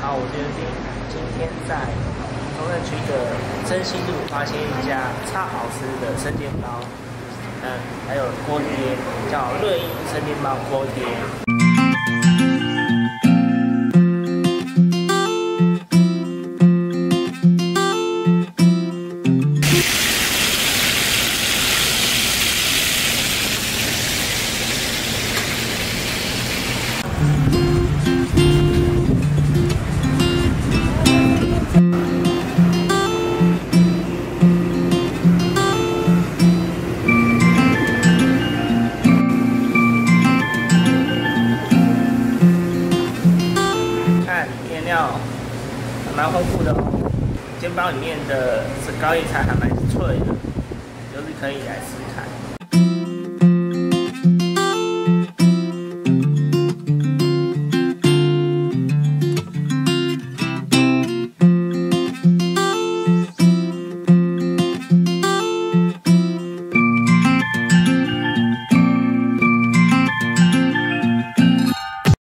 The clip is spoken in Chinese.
好，我就是今天在东城区的真心路发现一家超好吃的生煎包，嗯，还有锅贴，叫乐意生煎包锅贴。料还蛮丰富的哦，煎包里面的这高叶菜还蛮脆的，就是可以来试试看。